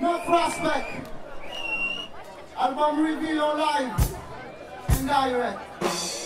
No prospect. Album reveal live and direct.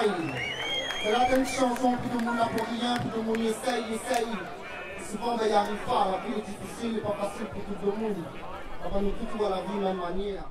C'est la même chanson, puis tout le monde n'a pour rien, puis tout le monde essaye, essaye. Souvent, ben, il n'y arrive pas, la vie est difficile, n'est pas facile pour tout le monde. On va nous tous à la vie de la même manière.